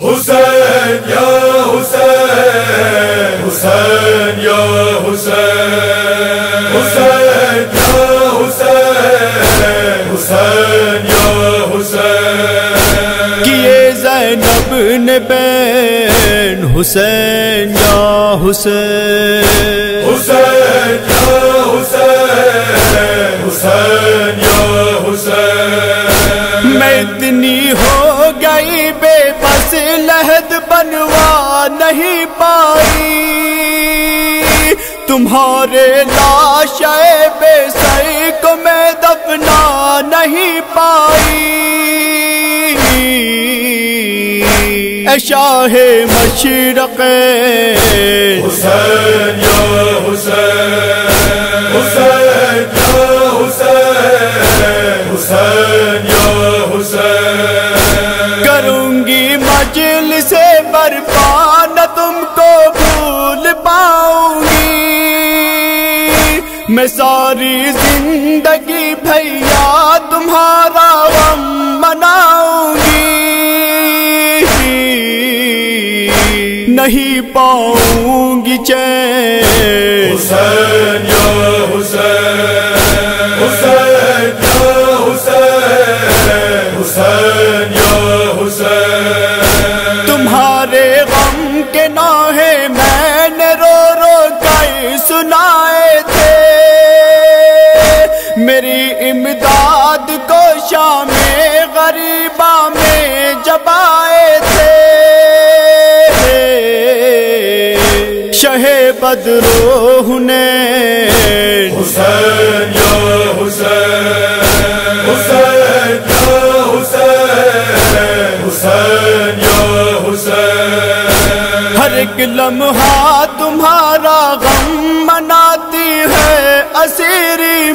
حسین یا حسین حسین یا حسین حسین یا حسین حسین یا حسین۔ کیے زینب نے بین حسین یا حسین؟ حسین یا حسین حسین یا حسین۔ میں اتنی ہو گئی بے بس سے لہد بنوا نہیں پائی۔ تمہارے لاش بے سی کو میں دفنا نہیں پائی۔ اے شاہ مشرق۔ حسین یا حسین۔ ساری زندگی بھیا تمہارا غم مناؤں گی۔ نہیں پاؤں گی چین۔ میری امداد کو شام غریبا میں جب آئے تھے۔ شہ بدرو ہنے حسین یا حسین۔ حسین یا حسین۔ حسین یا حسین۔ ہر ایک لمحہ تمہارا غم مناتی ہے اسیری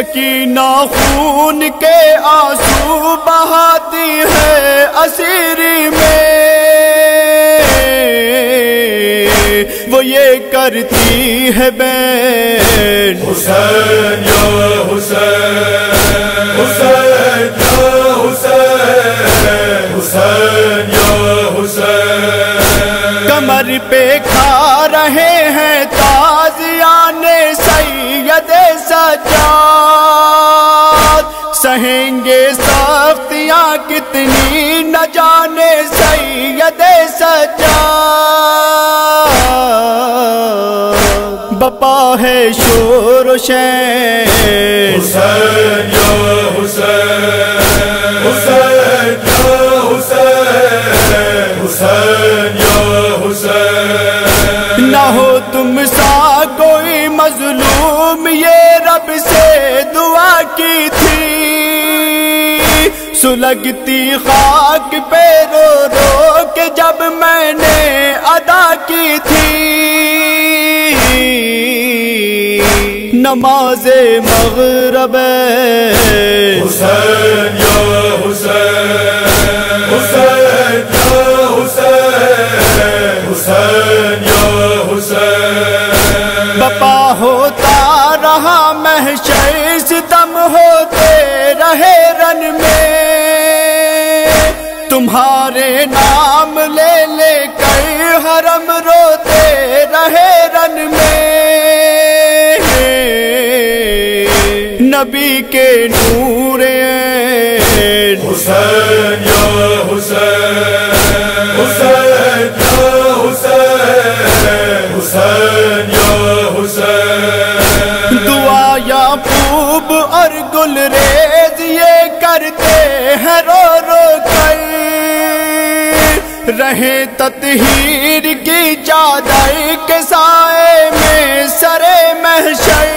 سکینہ خون کے آنسو بہاتی ہے اسیری میں۔ وہ یہ کرتی ہے بین حسین یا حسین حسین یا حسین۔ حسین یا حسین۔ کمر پہ کھا رہے ہیں تازیان سید سجاد۔ سہیں گے سختیاں کتنی نہ جانے سید سجا۔ بپا ہے شور و شین۔ حسین یا حسین۔ سلگتی خاک پہ رو رو کے جب میں نے ادا کی تھی۔ نماز مغرب۔ حسین یا حسین۔ حسین یا حسین۔ حسین یا حسین۔ بپا ہوتا رہا محشر ستم ہوتے رہے رن میں۔ تمہارے نام لے لے کر حرم روتے رہے رن میں۔ نبی کے نور حسین یا حسین۔ حسین یا حسین۔ حسین یا حسین رہے تطہیر کی چادر کے سائے میں سر محشر۔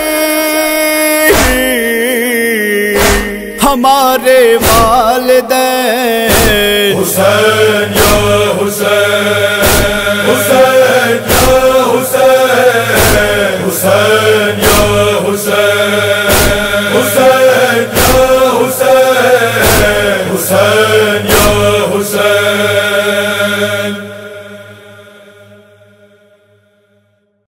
ہمارے والدین۔ حسین یا حسین۔ حسین۔